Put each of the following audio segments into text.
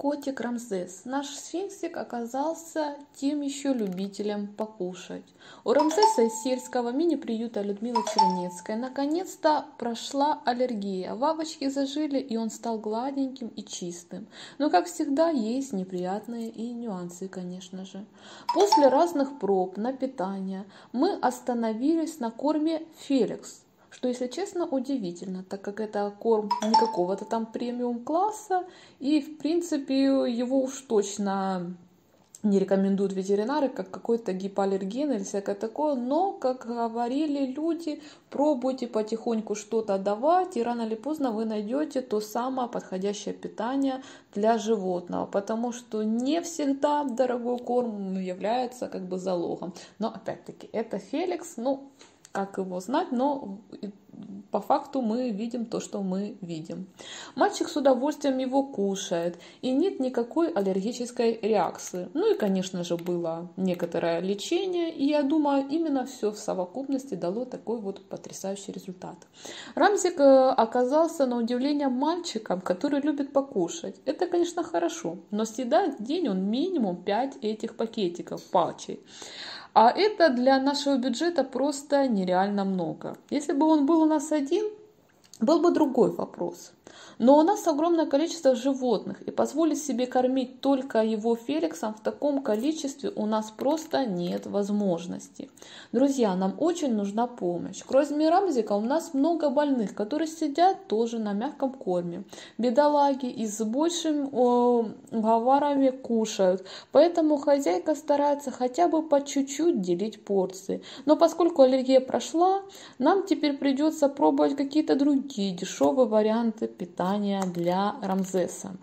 Котик Рамзес. Наш сфинксик оказался тем еще любителем покушать. У Рамзеса из сельского мини-приюта Людмилы Чернецкой наконец-то прошла аллергия. Вавочки зажили, и он стал гладеньким и чистым. Но, как всегда, есть неприятные и нюансы, конечно же. После разных проб на питание мы остановились на корме Феликс что, если честно, удивительно, так как это корм не какого-то там премиум класса, и, в принципе, его уж точно не рекомендуют ветеринары как какой-то гипоаллерген или всякое такое, но, как говорили люди, пробуйте потихоньку что-то давать, и рано или поздно вы найдете то самое подходящее питание для животного, потому что не всегда дорогой корм является как бы залогом. Но, опять-таки, это Феликс, ну, как его знать, но по факту мы видим то, что мы видим. Мальчик с удовольствием его кушает, и нет никакой аллергической реакции. Ну и, конечно же, было некоторое лечение, и я думаю, именно все в совокупности дало такой вот потрясающий результат. Рамзик э, оказался, на удивление, мальчиком, который любит покушать. Это, конечно, хорошо, но съедает в день он минимум 5 этих пакетиков патчей. А это для нашего бюджета просто нереально много. Если бы он был у нас один, был бы другой вопрос. Но у нас огромное количество животных, и позволить себе кормить только его Феликсом в таком количестве у нас просто нет возможности. Друзья, нам очень нужна помощь. Кроме Рамзика у нас много больных, которые сидят тоже на мягком корме. Бедолаги и с большими уговорами кушают, поэтому хозяйка старается хотя бы по чуть-чуть делить порции. Но поскольку аллергия прошла, нам теперь придется пробовать какие-то другие дешевые варианты питания для Рамзеса.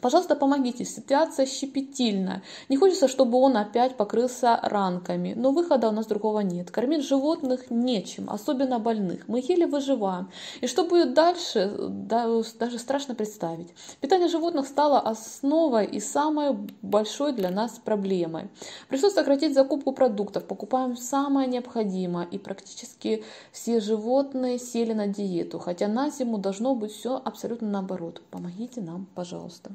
Пожалуйста, помогите, ситуация щепетильная. Не хочется, чтобы он опять покрылся ранками, но выхода у нас другого нет. Кормить животных нечем, особенно больных. Мы еле выживаем. И что будет дальше, даже страшно представить. Питание животных стало основой и самой большой для нас проблемой. Пришлось сократить закупку продуктов, покупаем самое необходимое, и практически все животные сели на диету, хотя на зиму должно быть все абсолютно наоборот. Помогите нам, пожалуйста.